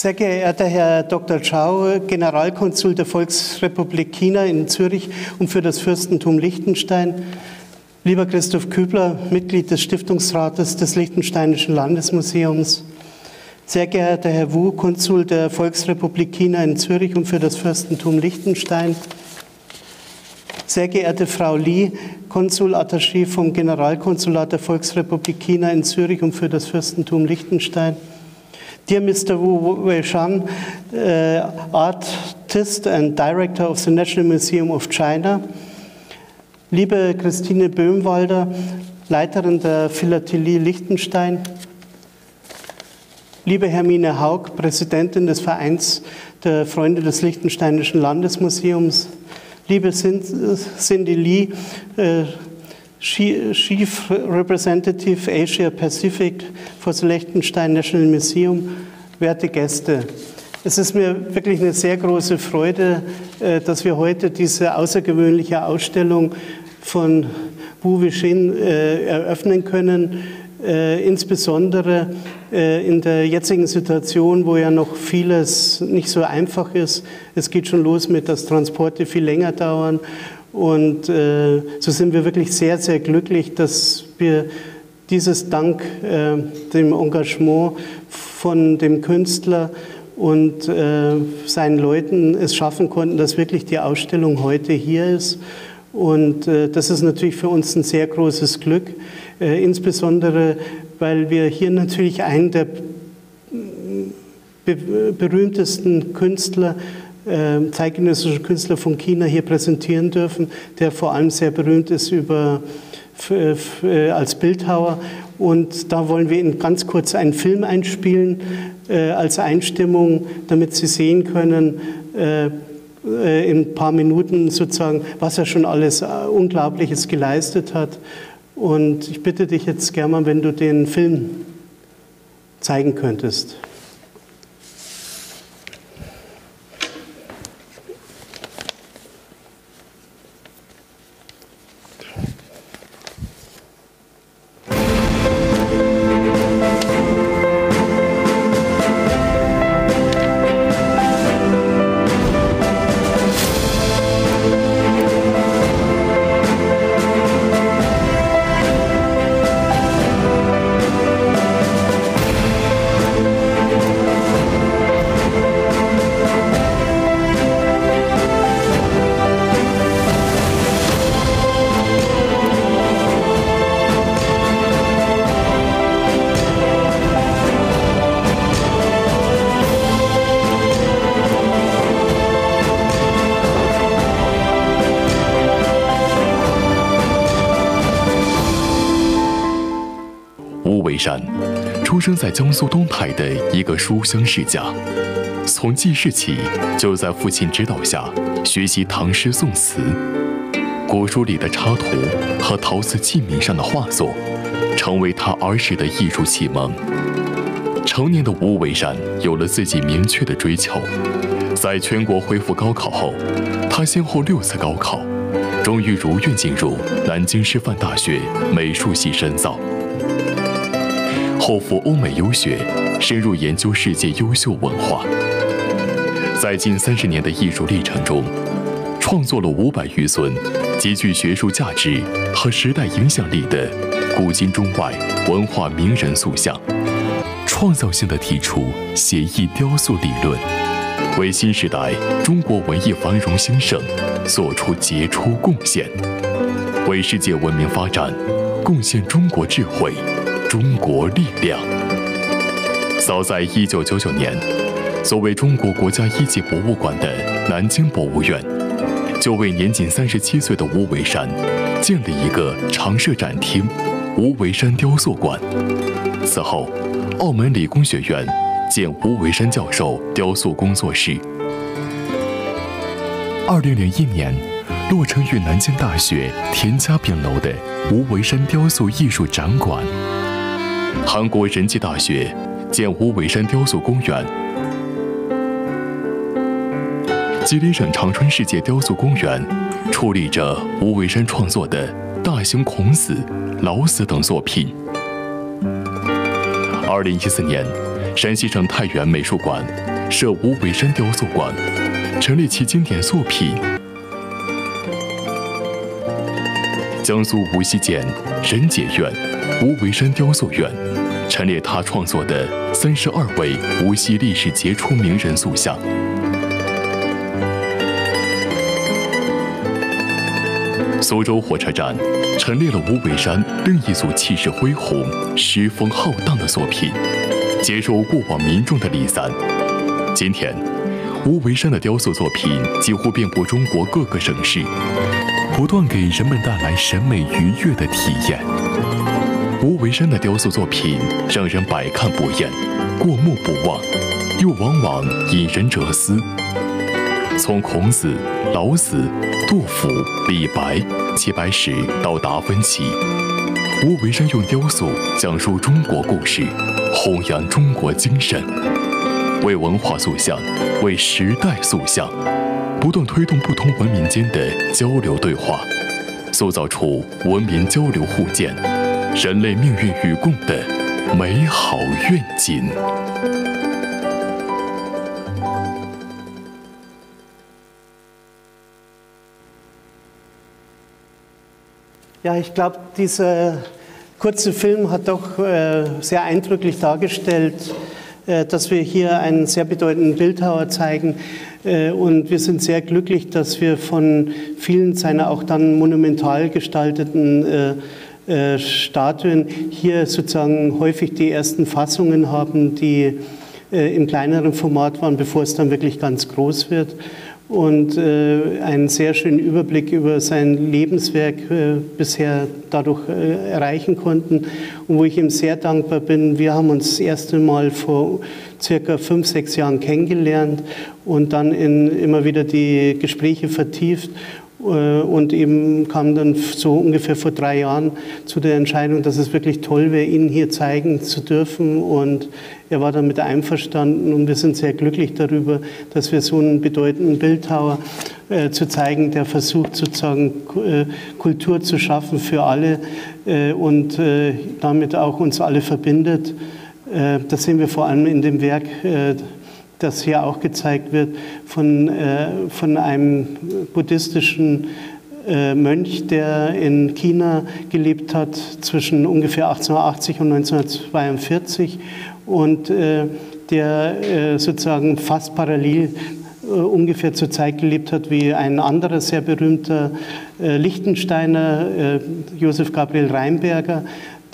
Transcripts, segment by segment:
Sehr geehrter Herr Dr. Chao, Generalkonsul der Volksrepublik China in Zürich und für das Fürstentum Liechtenstein, lieber Christoph Kübler, Mitglied des Stiftungsrates des Liechtensteinischen Landesmuseums, sehr geehrter Herr Wu, Konsul der Volksrepublik China in Zürich und für das Fürstentum Liechtenstein, sehr geehrte Frau Li, Konsulattaché vom Generalkonsulat der Volksrepublik China in Zürich und für das Fürstentum Liechtenstein, Dear Mr. Wu Weishan, uh, artist and director of the National Museum of China, liebe Christine Böhmwalder, Leiterin der Philatelie Liechtenstein, liebe Hermine Haug, Präsidentin des Vereins der Freunde des Liechtensteinischen Landesmuseums, liebe Cindy Lee, uh, Chief Representative Asia Pacific for the Liechtenstein National Museum, werte Gäste. Es ist mir wirklich eine sehr große Freude, äh, dass wir heute diese außergewöhnliche Ausstellung von Wu Wixin äh, eröffnen können, äh, insbesondere in der jetzigen Situation, wo ja noch vieles nicht so einfach ist. Es geht schon los mit, dass Transporte viel länger dauern und äh, so sind wir wirklich sehr, sehr glücklich, dass wir dieses dank äh, dem Engagement von dem Künstler und äh, seinen Leuten es schaffen konnten, dass wirklich die Ausstellung heute hier ist. Und äh, das ist natürlich für uns ein sehr großes Glück, äh, insbesondere weil wir hier natürlich einen der berühmtesten Künstler äh, zeitgenössische Künstler von China hier präsentieren dürfen, der vor allem sehr berühmt ist über, äh, als Bildhauer. Und da wollen wir Ihnen ganz kurz einen Film einspielen äh, als Einstimmung, damit Sie sehen können, äh, äh, in ein paar Minuten sozusagen, was er schon alles äh, Unglaubliches geleistet hat. Und ich bitte dich jetzt gerne mal, wenn du den Film zeigen könntest. 山出生在江苏东台的一个书香世家，从记事起就在父亲指导下学习唐诗宋词，古书里的插图和陶瓷器皿上的画作，成为他儿时的艺术启蒙。成年的吴伟山有了自己明确的追求，在全国恢复高考后，他先后六次高考，终于如愿进入南京师范大学美术系深造。后赴欧美游学，深入研究世界优秀文化。在近三十年的艺术历程中，创作了五百余尊极具学术价值和时代影响力的古今中外文化名人塑像，创造性的提出写意雕塑理论，为新时代中国文艺繁荣兴盛做出杰出贡献，为世界文明发展贡献中国智慧。中国力量。早在一九九九年，作为中国国家一级博物馆的南京博物院，就为年仅三十七岁的吴为山建立一个常设展厅——吴为山雕塑馆。此后，澳门理工学院建吴为山教授雕塑工作室。二零零一年，落成于南京大学田家炳楼的吴为山雕塑艺术展馆。韩国仁济大学建无尾山雕塑公园，吉林省长春世界雕塑公园矗立着吴尾山创作的大型孔子、老子等作品。二零一四年，山西省太原美术馆设无为山雕塑馆，陈列其经典作品。江苏无锡县仁解院无为山雕塑院，陈列他创作的三十二位无锡历史杰出名人塑像。苏州火车站陈列了无为山另一组气势恢宏、诗风浩荡的作品，接受过往民众的礼赞。今天，无为山的雕塑作品几乎遍布中国各个省市，不断给人们带来审美愉悦的体验。吴为山的雕塑作品让人百看不厌、过目不忘，又往往引人哲思。从孔子、老子、杜甫、李白、齐白石到达芬奇，吴为山用雕塑讲述中国故事，弘扬中国精神，为文化塑像，为时代塑像，不断推动不同文明间的交流对话，塑造出文明交流互鉴、人类命运与共的美好愿景。Ja, ich glaube, dieser kurze Film hat doch äh, sehr eindrücklich dargestellt, äh, dass wir hier einen sehr bedeutenden Bildhauer zeigen. Äh, und wir sind sehr glücklich, dass wir von vielen seiner auch dann monumental gestalteten äh, äh, Statuen hier sozusagen häufig die ersten Fassungen haben, die äh, im kleineren Format waren, bevor es dann wirklich ganz groß wird und äh, einen sehr schönen Überblick über sein Lebenswerk äh, bisher dadurch äh, erreichen konnten und wo ich ihm sehr dankbar bin. Wir haben uns das erste Mal vor circa fünf, sechs Jahren kennengelernt und dann in, immer wieder die Gespräche vertieft und eben kam dann so ungefähr vor drei Jahren zu der Entscheidung, dass es wirklich toll wäre, ihn hier zeigen zu dürfen. Und er war damit einverstanden und wir sind sehr glücklich darüber, dass wir so einen bedeutenden Bildhauer äh, zu zeigen, der versucht sozusagen äh, Kultur zu schaffen für alle äh, und äh, damit auch uns alle verbindet. Äh, das sehen wir vor allem in dem Werk das hier auch gezeigt wird, von, äh, von einem buddhistischen äh, Mönch, der in China gelebt hat zwischen ungefähr 1880 und 1942 und äh, der äh, sozusagen fast parallel äh, ungefähr zur Zeit gelebt hat wie ein anderer sehr berühmter äh, Lichtensteiner, Josef Gabriel Reinberger,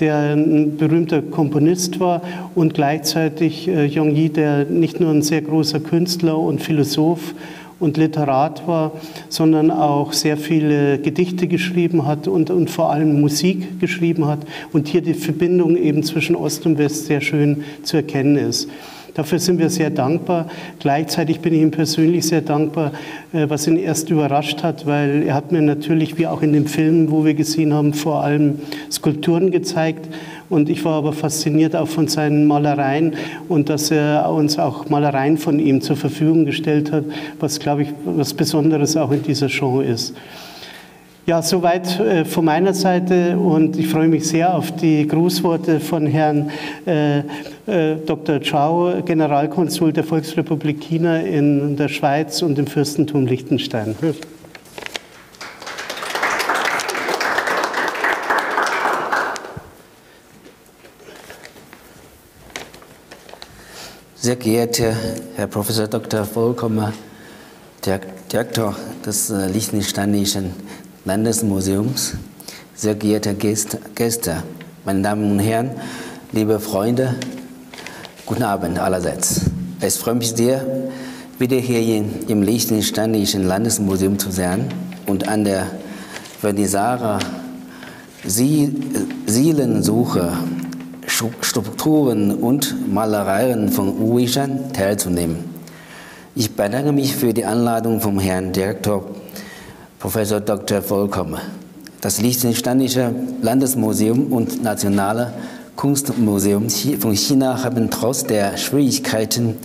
der ein berühmter Komponist war und gleichzeitig äh, Yi, der nicht nur ein sehr großer Künstler und Philosoph und Literat war, sondern auch sehr viele Gedichte geschrieben hat und, und vor allem Musik geschrieben hat und hier die Verbindung eben zwischen Ost und West sehr schön zu erkennen ist. Dafür sind wir sehr dankbar. Gleichzeitig bin ich ihm persönlich sehr dankbar, äh, was ihn erst überrascht hat, weil er hat mir natürlich, wie auch in dem Film, wo wir gesehen haben, vor allem Skulpturen gezeigt. Und ich war aber fasziniert auch von seinen Malereien und dass er uns auch Malereien von ihm zur Verfügung gestellt hat, was, glaube ich, was Besonderes auch in dieser Show ist. Ja, soweit äh, von meiner Seite und ich freue mich sehr auf die Grußworte von Herrn äh, äh, Dr. Chao, Generalkonsul der Volksrepublik China in der Schweiz und im Fürstentum Liechtenstein. Sehr geehrter Herr Professor Dr. Vollkommer, Direktor des äh, Liechtensteinischen Landesmuseums, sehr geehrte Gäste, meine Damen und Herren, liebe Freunde, guten Abend allerseits. Es freut mich sehr, wieder hier im Liechtensteinischen Landesmuseum zu sein und an der Vernissage Seelensuche, Strukturen und Malereien von Uwishan teilzunehmen. Ich bedanke mich für die Anladung vom Herrn Direktor Professor Dr. Vollkommer. Das Liechtensteinische Landesmuseum und Nationale Kunstmuseum von China haben trotz der Schwierigkeiten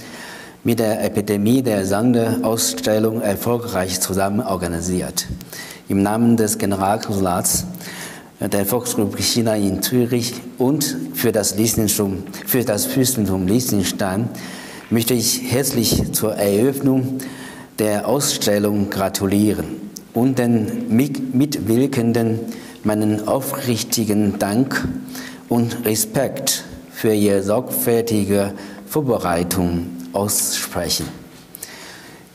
mit der Epidemie der Sonderausstellung erfolgreich zusammen organisiert. Im Namen des Generalkonsulats der Volksrepublik China in Zürich und für das, für das Fürstentum Liechtenstein möchte ich herzlich zur Eröffnung der Ausstellung gratulieren und den Mitwirkenden meinen aufrichtigen Dank und Respekt für ihre sorgfältige Vorbereitung aussprechen.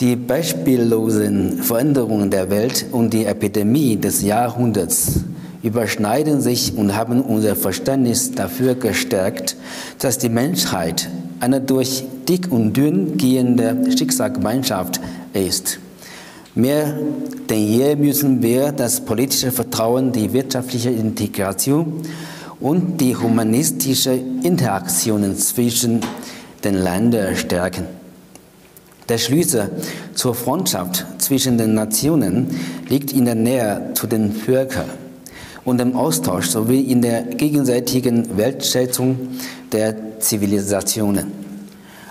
Die beispiellosen Veränderungen der Welt und die Epidemie des Jahrhunderts überschneiden sich und haben unser Verständnis dafür gestärkt, dass die Menschheit eine durch dick und dünn gehende Schicksalsgemeinschaft ist. Mehr denn je müssen wir das politische Vertrauen, die wirtschaftliche Integration und die humanistische Interaktionen zwischen den Ländern stärken. Der Schlüssel zur Freundschaft zwischen den Nationen liegt in der Nähe zu den Völkern und dem Austausch sowie in der gegenseitigen Wertschätzung der Zivilisationen.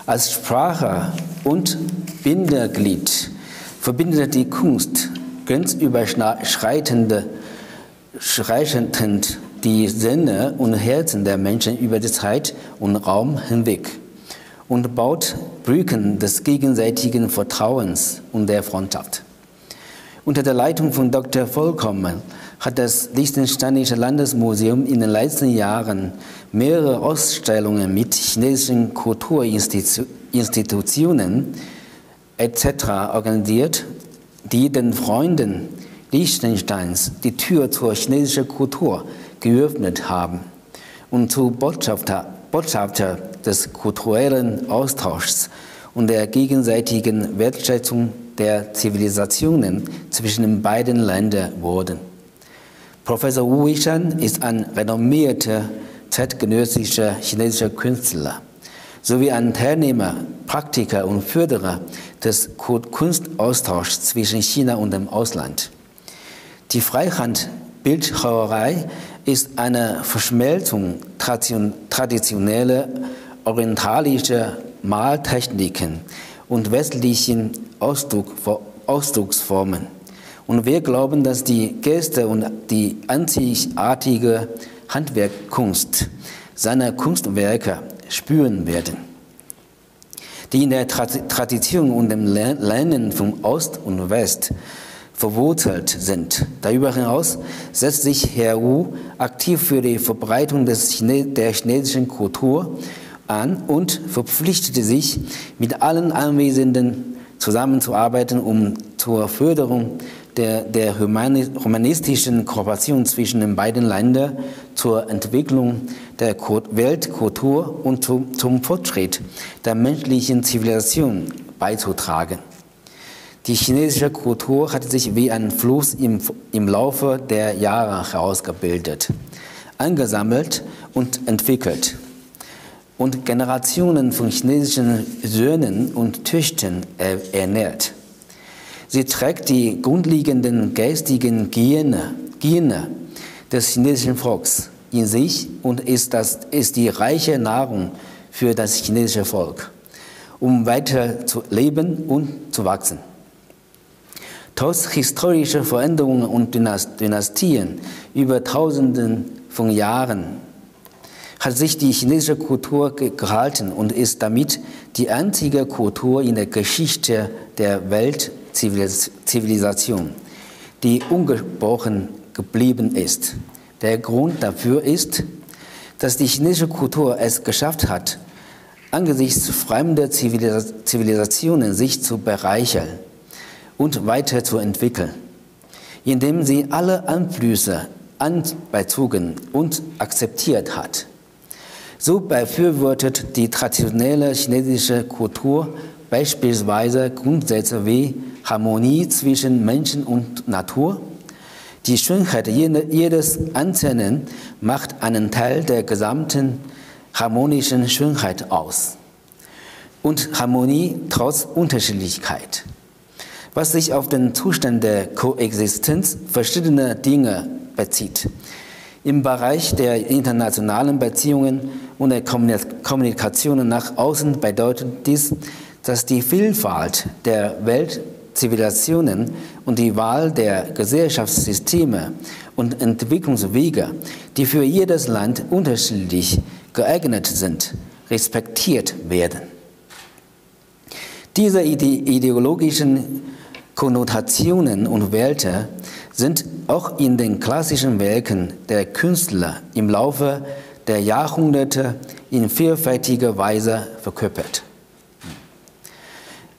Als Sprache und Bindeglied verbindet die Kunst grenzüberschreitend die Sinne und Herzen der Menschen über die Zeit und Raum hinweg und baut Brücken des gegenseitigen Vertrauens und der Freundschaft. Unter der Leitung von Dr. Vollkommen hat das Liechtensteinische Landesmuseum in den letzten Jahren mehrere Ausstellungen mit chinesischen Kulturinstitutionen etc. organisiert, die den Freunden Liechtensteins die Tür zur chinesischen Kultur geöffnet haben und zu Botschafter, Botschafter des kulturellen Austauschs und der gegenseitigen Wertschätzung der Zivilisationen zwischen den beiden Ländern wurden. Professor Wu Weishan ist ein renommierter zeitgenössischer chinesischer Künstler sowie ein Teilnehmer, Praktiker und Förderer des Kunstaustauschs zwischen China und dem Ausland. Die Freihand-Bildhauerei ist eine Verschmelzung traditioneller orientalischer Maltechniken und westlichen Ausdrucksformen. Und wir glauben, dass die Geste und die einzigartige Handwerkkunst seiner Kunstwerke spüren werden, die in der Tradition und dem Lernen von Ost und West verwurzelt sind. Darüber hinaus setzt sich Herr Wu aktiv für die Verbreitung Chine der chinesischen Kultur an und verpflichtete sich, mit allen Anwesenden zusammenzuarbeiten, um zur Förderung der, der humanistischen Kooperation zwischen den beiden Ländern zur Entwicklung der Weltkultur und zum, zum Fortschritt der menschlichen Zivilisation beizutragen. Die chinesische Kultur hat sich wie ein Fluss im, im Laufe der Jahre herausgebildet, angesammelt und entwickelt und Generationen von chinesischen Söhnen und Töchtern ernährt. Sie trägt die grundlegenden geistigen Gene, Gene des chinesischen Volks in sich und ist, das, ist die reiche Nahrung für das chinesische Volk, um weiter zu leben und zu wachsen. Trotz historischer Veränderungen und Dynastien über Tausenden von Jahren hat sich die chinesische Kultur gehalten und ist damit die einzige Kultur in der Geschichte der Weltzivilisation, die ungebrochen geblieben ist. Der Grund dafür ist, dass die chinesische Kultur es geschafft hat, angesichts fremder Zivilisationen sich zu bereichern und weiterzuentwickeln, indem sie alle Einflüsse anbeizogen und akzeptiert hat. So befürwortet die traditionelle chinesische Kultur beispielsweise Grundsätze wie Harmonie zwischen Menschen und Natur. Die Schönheit jedes Einzelnen macht einen Teil der gesamten harmonischen Schönheit aus. Und Harmonie trotz Unterschiedlichkeit, was sich auf den Zustand der Koexistenz verschiedener Dinge bezieht. Im Bereich der internationalen Beziehungen und der Kommunikation nach außen bedeutet dies, dass die Vielfalt der Weltzivilisationen und die Wahl der Gesellschaftssysteme und Entwicklungswege, die für jedes Land unterschiedlich geeignet sind, respektiert werden. Diese ideologischen Konnotationen und Werte sind auch in den klassischen Werken der Künstler im Laufe der Jahrhunderte in vielfältiger Weise verkörpert.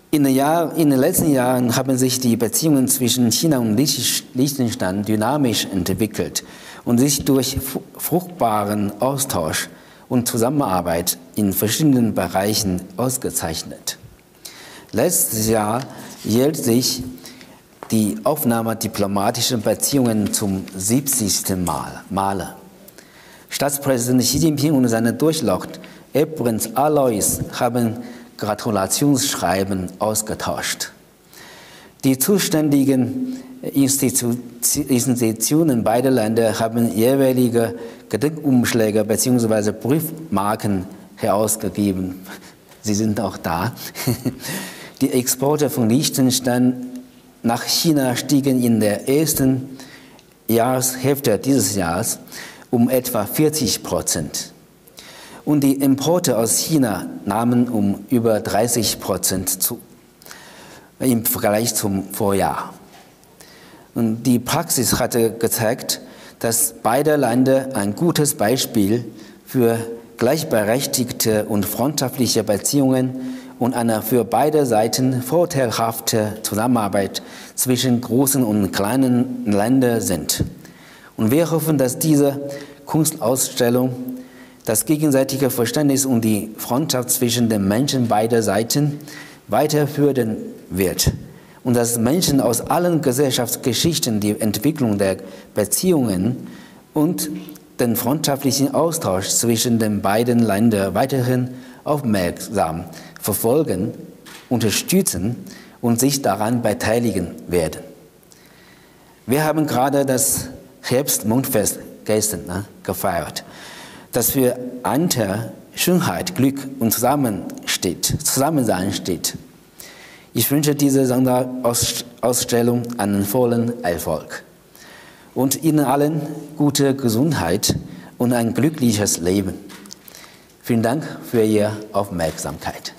In den, Jahr, in den, letzten Jahren haben sich die Beziehungen zwischen China und Liechtenstein dynamisch entwickelt und sich durch fruchtbaren Austausch und Zusammenarbeit in verschiedenen Bereichen ausgezeichnet. Letztes Jahr jährt sich die Aufnahme diplomatischer Beziehungen zum 70. Mal. Male. Staatspräsident Xi Jinping und seine Durchlaucht Prinz Alois haben Gratulationsschreiben ausgetauscht. Die zuständigen Institutionen beider Länder haben jeweilige Gedenkumschläge bzw. Briefmarken herausgegeben. Sie sind auch da. Die Exporte von Liechtenstein nach China stiegen in der ersten Jahreshälfte dieses Jahres um etwa 40 Prozent. Und die Importe aus China nahmen um über 30 Prozent zu im Vergleich zum Vorjahr. Und die Praxis hatte gezeigt, dass beide Länder ein gutes Beispiel für gleichberechtigte und freundschaftliche Beziehungen und eine für beide Seiten vorteilhafte Zusammenarbeit zwischen großen und kleinen Ländern sind. Und wir hoffen, dass diese Kunstausstellung das gegenseitige Verständnis und die Freundschaft zwischen den Menschen beider Seiten weiterführen wird und dass Menschen aus allen Gesellschaftsgeschichten die Entwicklung der Beziehungen und den freundschaftlichen Austausch zwischen den beiden Ländern weiterhin aufmerksam verfolgen, unterstützen und sich daran beteiligen werden. Wir haben gerade das Herbstmondfest gestern ne, gefeiert, das für Ante Schönheit, Glück und Zusammensteht, Zusammensein steht. Ich wünsche dieser Sonderausstellung einen vollen Erfolg und Ihnen allen gute Gesundheit und ein glückliches Leben. Vielen Dank für Ihre Aufmerksamkeit.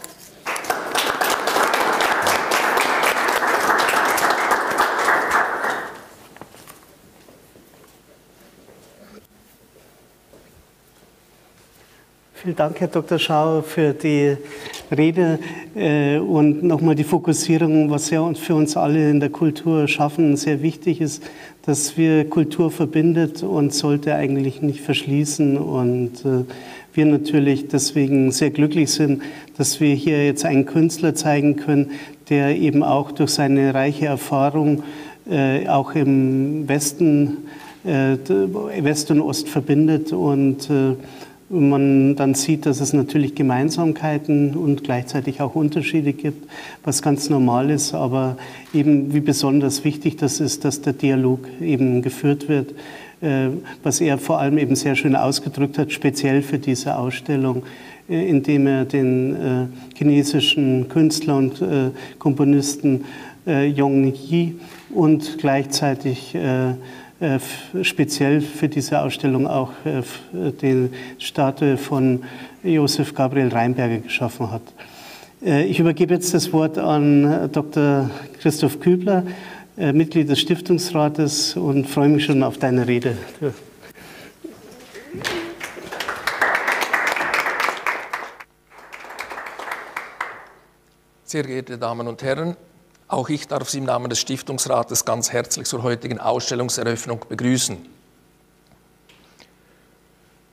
Vielen Dank, Herr Dr. Schau, für die Rede äh, und nochmal die Fokussierung, was ja für uns alle in der Kultur schaffen, sehr wichtig ist, dass wir Kultur verbindet und sollte eigentlich nicht verschließen. Und äh, wir natürlich deswegen sehr glücklich sind, dass wir hier jetzt einen Künstler zeigen können, der eben auch durch seine reiche Erfahrung äh, auch im Westen, äh, West und Ost verbindet und äh, man dann sieht, dass es natürlich Gemeinsamkeiten und gleichzeitig auch Unterschiede gibt, was ganz normal ist, aber eben wie besonders wichtig das ist, dass der Dialog eben geführt wird, äh, was er vor allem eben sehr schön ausgedrückt hat, speziell für diese Ausstellung, äh, indem er den äh, chinesischen Künstler und Komponisten Yong Yi und gleichzeitig speziell für diese Ausstellung auch äh, die Statue von Josef Gabriel Reinberger geschaffen hat. Äh, ich übergebe jetzt das Wort an Dr. Christoph Kübler, Mitglied des Stiftungsrates und freue mich schon auf deine Rede. Sehr geehrte Damen und Herren, auch ich darf Sie im Namen des Stiftungsrates ganz herzlich zur heutigen Ausstellungseröffnung begrüßen.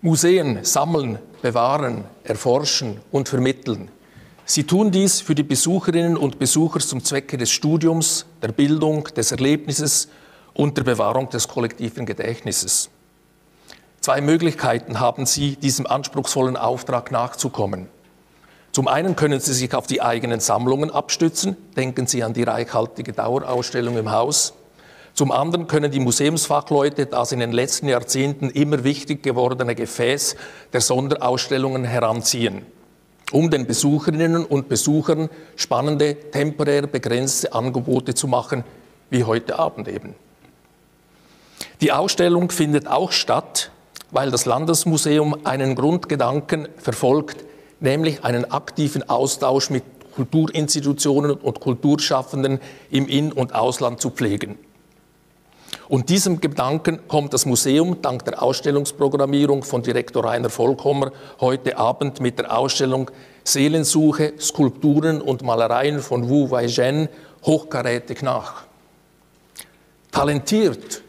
Museen sammeln, bewahren, erforschen und vermitteln. Sie tun dies für die Besucherinnen und Besucher zum Zwecke des Studiums, der Bildung, des Erlebnisses und der Bewahrung des kollektiven Gedächtnisses. Zwei Möglichkeiten haben Sie, diesem anspruchsvollen Auftrag nachzukommen. Zum einen können Sie sich auf die eigenen Sammlungen abstützen, denken Sie an die reichhaltige Dauerausstellung im Haus. Zum anderen können die Museumsfachleute das in den letzten Jahrzehnten immer wichtig gewordene Gefäß der Sonderausstellungen heranziehen, um den Besucherinnen und Besuchern spannende, temporär begrenzte Angebote zu machen, wie heute Abend eben. Die Ausstellung findet auch statt, weil das Landesmuseum einen Grundgedanken verfolgt, nämlich einen aktiven Austausch mit Kulturinstitutionen und Kulturschaffenden im In- und Ausland zu pflegen. Und diesem Gedanken kommt das Museum dank der Ausstellungsprogrammierung von Direktor Rainer Vollkommer heute Abend mit der Ausstellung Seelensuche, Skulpturen und Malereien von Wu Wei-Zhen hochkarätig nach. Talentiert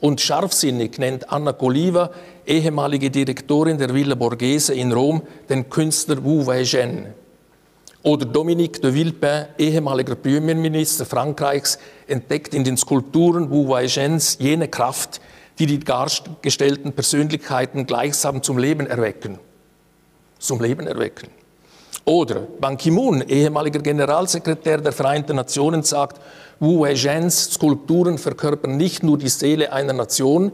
und scharfsinnig nennt Anna Coliva, ehemalige Direktorin der Villa Borghese in Rom, den Künstler Wu Wei-Zhen. Oder Dominique de Villepin, ehemaliger Premierminister Frankreichs, entdeckt in den Skulpturen Wu Wei-Zhens jene Kraft, die die dargestellten Persönlichkeiten gleichsam zum Leben erwecken. Zum Leben erwecken. Oder Ban Ki-moon, ehemaliger Generalsekretär der Vereinten Nationen, sagt, Wu Wei-Zhens Skulpturen verkörpern nicht nur die Seele einer Nation,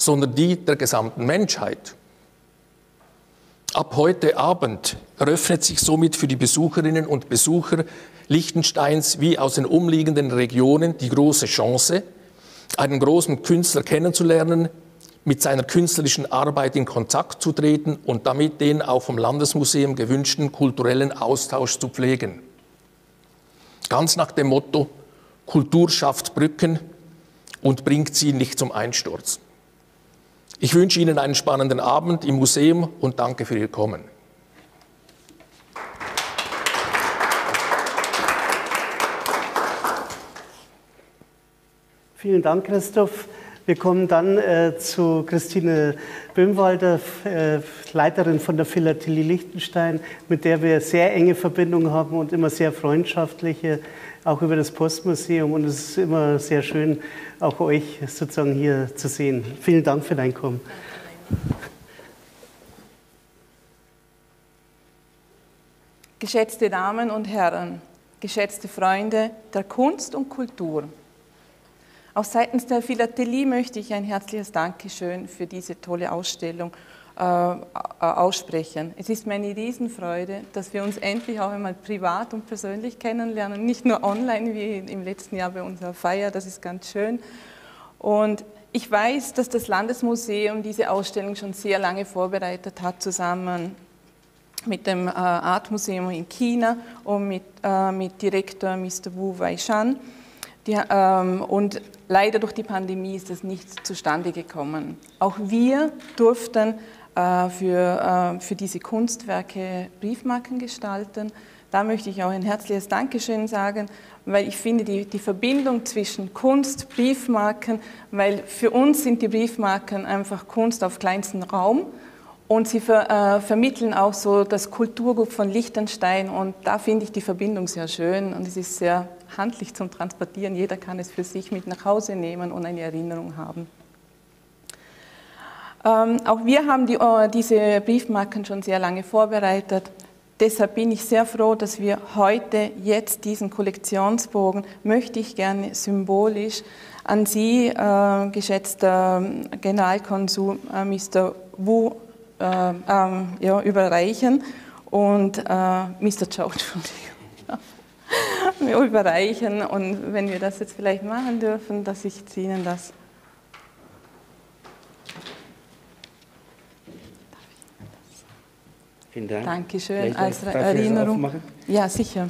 sondern die der gesamten Menschheit. Ab heute Abend eröffnet sich somit für die Besucherinnen und Besucher Liechtensteins wie aus den umliegenden Regionen die große Chance, einen großen Künstler kennenzulernen, mit seiner künstlerischen Arbeit in Kontakt zu treten und damit den auch vom Landesmuseum gewünschten kulturellen Austausch zu pflegen. Ganz nach dem Motto, Kultur schafft Brücken und bringt sie nicht zum Einsturz. Ich wünsche Ihnen einen spannenden Abend im Museum und danke für Ihr Kommen. Vielen Dank, Christoph. Wir kommen dann äh, zu Christine Böhmwalder, äh, Leiterin von der Philatelie Liechtenstein, mit der wir sehr enge Verbindungen haben und immer sehr freundschaftliche, auch über das Postmuseum. Und es ist immer sehr schön, auch euch sozusagen hier zu sehen. Vielen Dank für dein Kommen. Geschätzte Damen und Herren, geschätzte Freunde der Kunst und Kultur. Auch seitens der Philatelie möchte ich ein herzliches Dankeschön für diese tolle Ausstellung äh, aussprechen. Es ist mir eine Riesenfreude, dass wir uns endlich auch einmal privat und persönlich kennenlernen, nicht nur online wie im letzten Jahr bei unserer Feier, das ist ganz schön. Und ich weiß, dass das Landesmuseum diese Ausstellung schon sehr lange vorbereitet hat, zusammen mit dem äh, Artmuseum in China und mit, äh, mit Direktor Mr. Wu Weishan. Die, ähm, und leider durch die Pandemie ist das nicht zustande gekommen. Auch wir durften äh, für, äh, für diese Kunstwerke Briefmarken gestalten. Da möchte ich auch ein herzliches Dankeschön sagen, weil ich finde die, die Verbindung zwischen Kunst, Briefmarken, weil für uns sind die Briefmarken einfach Kunst auf kleinstem Raum und sie ver, äh, vermitteln auch so das Kulturgut von Liechtenstein und da finde ich die Verbindung sehr schön und es ist sehr handlich zum Transportieren. Jeder kann es für sich mit nach Hause nehmen und eine Erinnerung haben. Ähm, auch wir haben die, äh, diese Briefmarken schon sehr lange vorbereitet. Deshalb bin ich sehr froh, dass wir heute jetzt diesen Kollektionsbogen, möchte ich gerne symbolisch an Sie, äh, geschätzter Generalkonsul äh, Mr. Wu, äh, ähm, ja, überreichen und äh, Mr. Chow, mir überreichen. Und wenn wir das jetzt vielleicht machen dürfen, dass ich Ihnen das. Vielen Dank. Dankeschön als Erinnerung. Ja, sicher.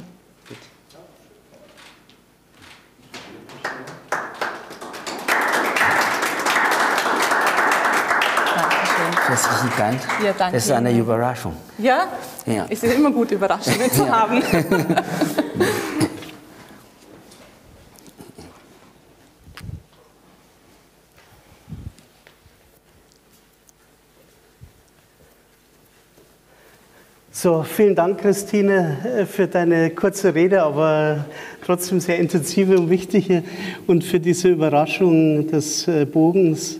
Herzlichen Dank. Ja, danke das ist eine Überraschung. Ja? ja. Es ist immer gut, Überraschungen zu haben. So, vielen Dank, Christine, für deine kurze Rede, aber trotzdem sehr intensive und wichtige und für diese Überraschung des äh, Bogens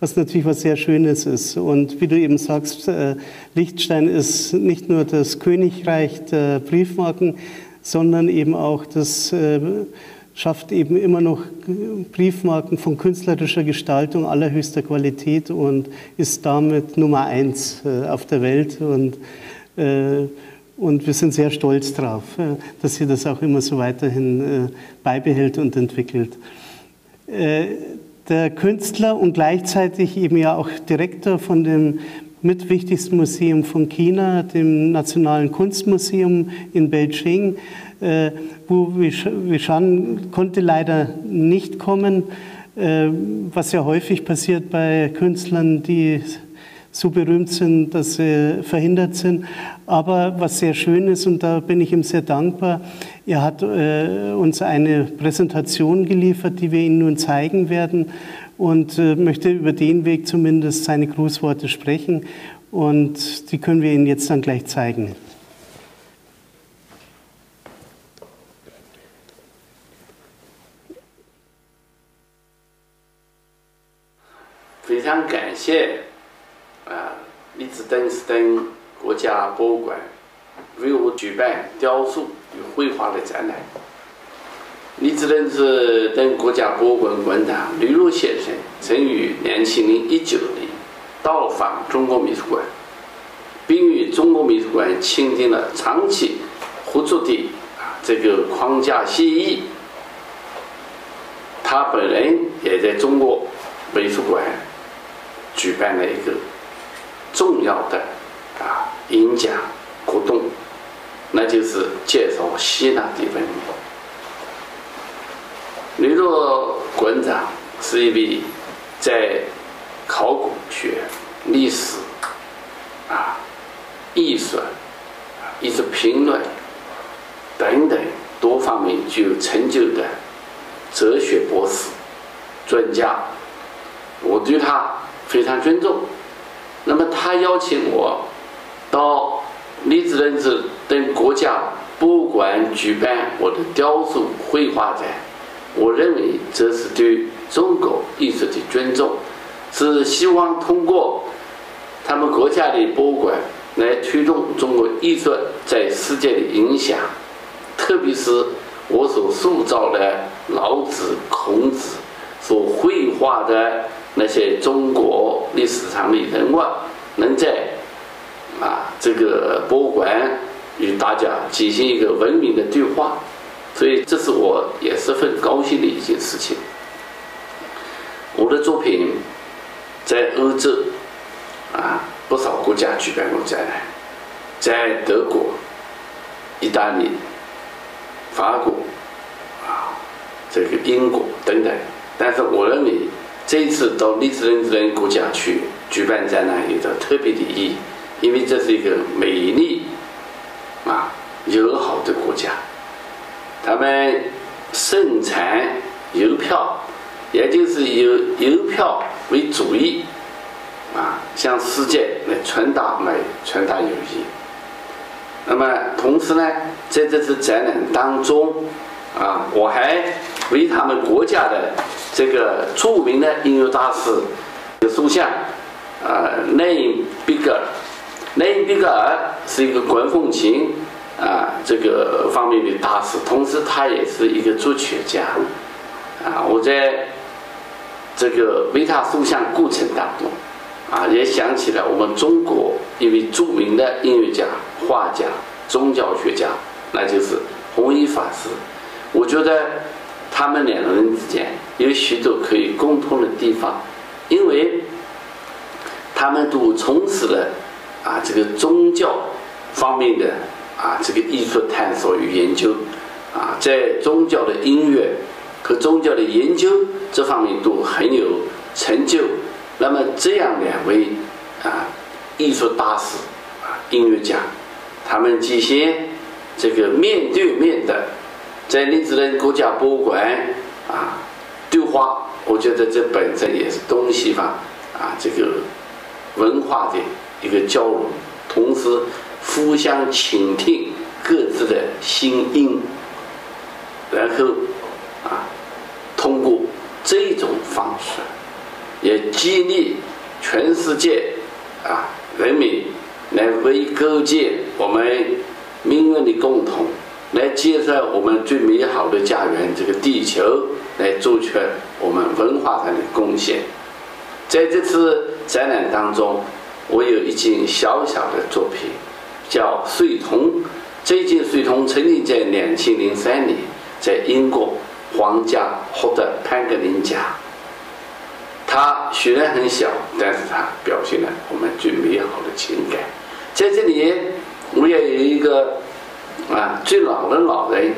was natürlich was sehr Schönes ist. Und wie du eben sagst, äh, Liechtenstein ist nicht nur das Königreich der Briefmarken, sondern eben auch das äh, schafft eben immer noch Briefmarken von künstlerischer Gestaltung allerhöchster Qualität und ist damit Nummer eins äh, auf der Welt. Und, und wir sind sehr stolz darauf, dass sie das auch immer so weiterhin beibehält und entwickelt der Künstler und gleichzeitig eben ja auch Direktor von dem mitwichtigsten Museum von China, dem Nationalen Kunstmuseum in Beijing. Äh, Wu Wishan konnte leider nicht kommen, äh, was ja häufig passiert bei Künstlern, die so berühmt sind, dass sie verhindert sind. Aber was sehr schön ist, und da bin ich ihm sehr dankbar, er hat äh, uns eine Präsentation geliefert, die wir Ihnen nun zeigen werden und äh, möchte über den Weg zumindest seine Grußworte sprechen. Und die können wir Ihnen jetzt dann gleich zeigen. 非常感谢啊，李子登斯登国家博物馆为我举办雕塑 与绘画的展览。李子登是等国家博物馆馆长吕禄先生曾于两千零一九年到访中国美术馆，并与中国美术馆签订了长期合作的啊这个框架协议。他本人也在中国美术馆举办了一个重要的啊演讲，那就是介绍希腊的文明。吕若馆长是一位在考古学、历史、啊艺术、艺术评论等等多方面具有成就的哲学博士、专家，我对他非常尊重。那么他邀请我到李子仁子等国家博物馆举办我的雕塑绘画展。我认为这是对中国艺术的尊重，是希望通过他们国家的博物馆来推动中国艺术在世界的影响，特别是我所塑造的老子、孔子所绘画的那些中国历史上的人物，能在啊这个博物馆与大家进行一个文明的对话。所以，这是我也十分高兴的一件事情。我的作品在欧洲啊不少国家举办过展览，在德国、意大利、法国啊这个英国等等。但是，我认为这一次到历史认证国家去举办展览有着特别的意义，因为这是一个美丽啊友好的国家。他们盛产邮票，也就是以邮票为主义，啊，向世界来传达来传达友谊。那么同时呢，在这次展览当中，啊，我还为他们国家的这个著名的音乐大师的塑像，啊，奈因比格尔，奈因比格尔是一个管风琴。啊，这个方面的大师，同时他也是一个作曲家。啊，我在这个为他塑像过程当中，啊，也想起了我们中国一位著名的音乐家、画家、宗教学家，那就是弘一法师。我觉得他们两个人之间有许多可以共通的地方，因为他们都从事了啊这个宗教方面的。啊，这个艺术探索与研究，啊，在宗教的音乐和宗教的研究这方面都很有成就。那么这样两位啊艺术大师啊音乐家，他们进行这个面对面的在林子仁国家博物馆啊对话，我觉得这本身也是东西方啊这个文化的一个交融，同时。互相倾听各自的心音，然后啊，通过这种方式，也激励全世界啊人民来为构建我们命运的共同，来建设我们最美好的家园——这个地球，来做出我们文化上的贡献。在这次展览当中，我有一件小小的作品。叫水桶，这件水桶曾经在两千零三年在英国皇家获得潘格林奖。他虽然很小，但是他表现了我们最美好的情感。在这里，我也有一个啊最老的老人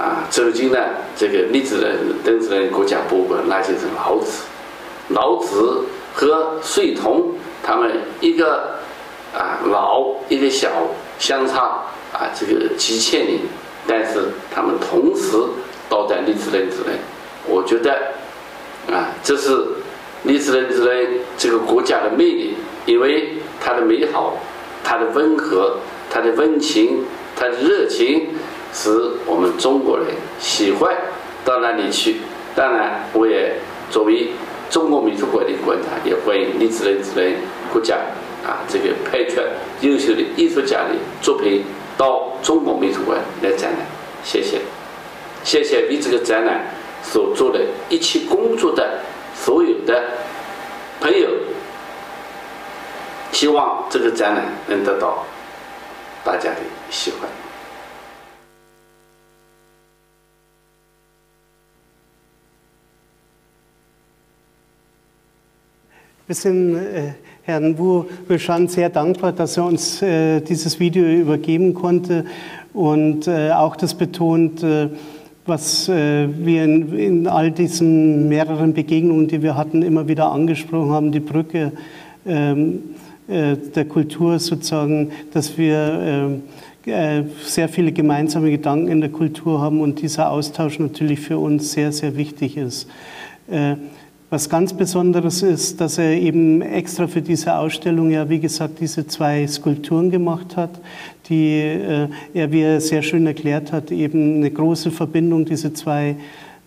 啊走进了这个李子仁邓子仁国家博物馆，那就是老子。老子和岁同他们一个啊老一个小，相差啊这个几千年，但是他们同时到达李子仁之内，我觉得啊这是李子仁之内这个国家的魅力，因为它的美好，它的温和，它的温情，它的热情，使我们中国人喜欢到那里去。当然，我也作为。中国美术馆的馆长也欢迎李子仁之内国家啊，这个派出优秀的艺术家的作品到中国美术馆来展览。谢谢，谢谢为这个展览所做的一切工作的所有的朋友。希望这个展览能得到大家的喜欢。李森 Herrn Wu Wishan sehr dankbar, dass er uns äh, dieses Video übergeben konnte und äh, auch das betont, äh, was äh, wir in, in, all diesen mehreren Begegnungen, die wir hatten, immer wieder angesprochen haben, die Brücke ähm, äh, der Kultur sozusagen, dass wir ähm, sehr viele gemeinsame Gedanken in der Kultur haben und dieser Austausch natürlich für uns sehr, sehr wichtig ist. Was ganz Besonderes ist, dass er eben extra für diese Ausstellung ja, wie gesagt, diese zwei Skulpturen gemacht hat, die äh, er, wie er sehr schön erklärt hat, eben eine große Verbindung, diese zwei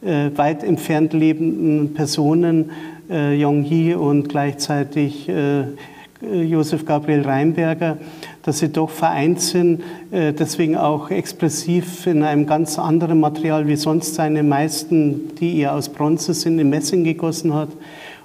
äh, weit entfernt lebenden Personen, äh, Yong Hee und gleichzeitig äh, Josef Gabriel Reinberger, dass sie doch vereint sind, äh, deswegen auch expressiv in einem ganz anderen Material wie sonst seine meisten, die er aus Bronze sind, in Messing gegossen hat.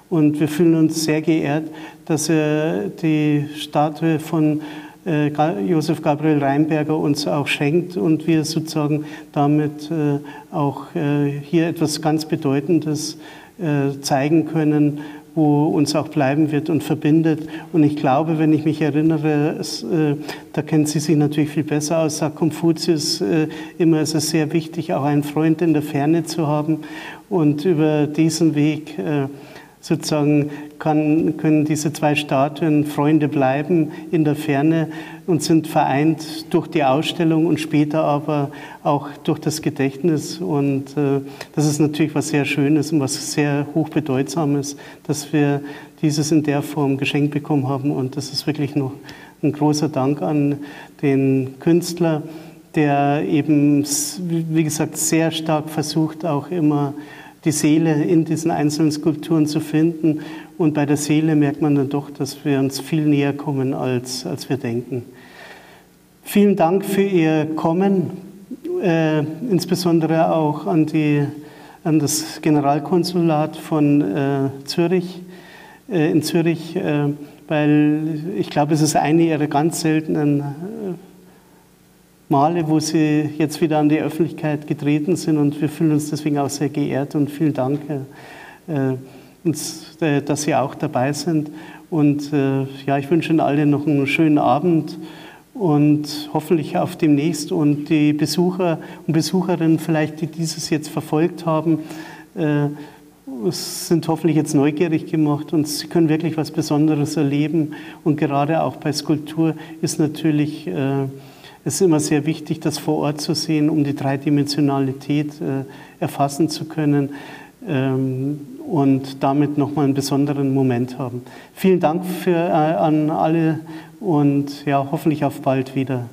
Und wir fühlen uns sehr geehrt, dass er die Statue von äh, Josef Gabriel Reinberger uns auch schenkt und wir sozusagen damit äh, auch hier etwas ganz Bedeutendes zeigen können, wo uns auch bleiben wird und verbindet. Und ich glaube, wenn ich mich erinnere, es, äh, da kennen Sie sich natürlich viel besser aus, sagt Konfuzius äh, immer, es ist sehr wichtig, auch einen Freund in der Ferne zu haben. Und über diesen Weg äh, sozusagen kann, können diese zwei Statuen Freunde bleiben in der Ferne und sind vereint durch die Ausstellung und später aber auch durch das Gedächtnis. Und äh, das ist natürlich was sehr Schönes und was sehr hochbedeutsames, dass wir dieses in der Form geschenkt bekommen haben. Und das ist wirklich noch ein großer Dank an den Künstler, der eben, wie gesagt, sehr stark versucht, auch immer die Seele in diesen einzelnen Skulpturen zu finden. Und bei der Seele merkt man dann doch, dass wir uns viel näher kommen, als, als wir denken. Vielen Dank für Ihr Kommen, äh, insbesondere auch an, die, an das Generalkonsulat von äh, Zürich, äh, in Zürich, äh, weil ich glaube, es ist eine Ihrer ganz seltenen Male, wo Sie jetzt wieder an die Öffentlichkeit getreten sind und wir fühlen uns deswegen auch sehr geehrt und vielen Dank, äh, dass Sie auch dabei sind. Und ja, ich wünsche Ihnen alle noch einen schönen Abend und hoffentlich auf demnächst. Und die Besucher und Besucherinnen vielleicht, die dieses jetzt verfolgt haben, äh, sind hoffentlich jetzt neugierig gemacht und sie können wirklich was Besonderes erleben. Und gerade auch bei Skulptur ist natürlich äh, es ist immer sehr wichtig, das vor Ort zu sehen, um die Dreidimensionalität äh, erfassen zu können ähm, und damit nochmal einen besonderen Moment haben. Vielen Dank für, äh, an alle und ja, hoffentlich auf bald wieder.